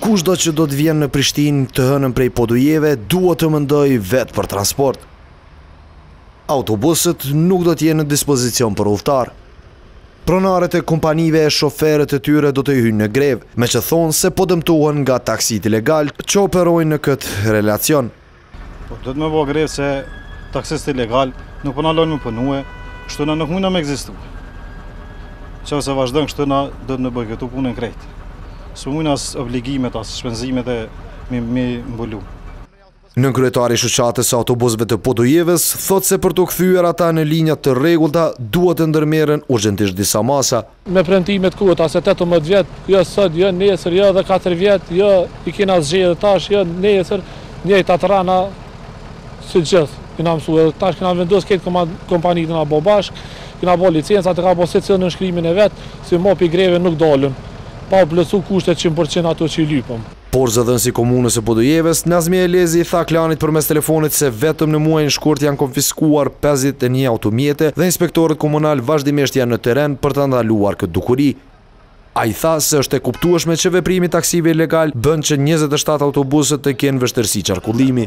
Kushdo që do të vijë në Prishtinë të hënën prej Podujeve, duhet të mendojë vetë për transport. Autobusët nuk do të jenë në dispozicion për udhëtarë. Pronarët e kompanive e shoferët e tyre do të hyjnë në grevë, meqë thonë se po dëmtohen nga taksitë ilegalë që operojnë në këtë relacion. Po, do të mbajmë grevë se taksistët ilegalë nuk po na lojnë me punue, kështu ne nuk mund me egzistu. Qëse vazhdojnë kështu ne do të mbyllim këtu punën krejt. S'mund as obligimet, as shpenzimet e mi, me i mbulu. Nënkryetari i shoqatës së autobusëve të Podujevës thotë se për t'u kthyer ata në linjat e rregullta, duhet të ndërmerren urgentisht disa masa, Me premtime të kota se tetëmbëdhjetë vjet, jo sot, jo nesër, jo edhe katër vjet, jo i kena zgjedhjet tash, jo nesër, njëjtat rrana si gjithë, u kena mësu edhe tash kena vendosë krejt kompanitë jena bo bashkë, kena bo licencat e ka bo secili nënshkrimin e vet, si mo pi greve nuk dalëm, pa u plotësu kushtet qind për qind ato që i lypëm. Por zëdhënësi i Komunës së Podujevës, Nazmi Elezi i tha Klanit përmes telefonit se vetëm në muajin shkurt janë konfiskuar pesëdhjetë e një automjete dhe inspektorët komunalë vazhdimisht janë në terren për ta ndaluar këtë dukuri. Ai tha se është e kuptueshme që veprimi i taksive ilegale bën që njëzet e shtatë autobusët të kenë vështirësi qarkullimi.